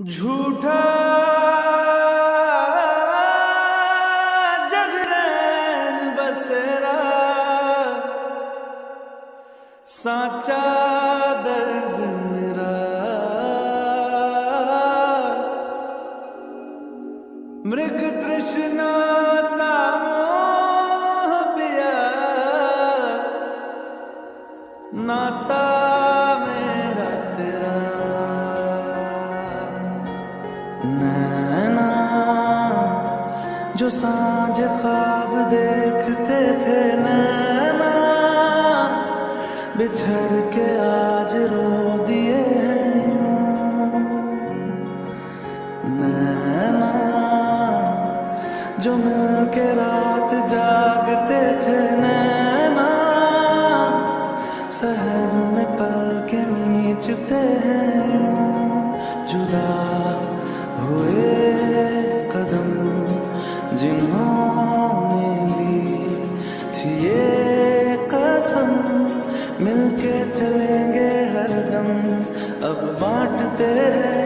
झूठा जगरैन बसेरा। साचा जो साँझ ख्वाब देखते थे नैना, बिछड़ के आज रो दिए नैना, जो मिल के रात जागते थे नैना सहर में पल के नीचते हैं। कसम मिलके चलेंगे हरदम अब बांटते हैं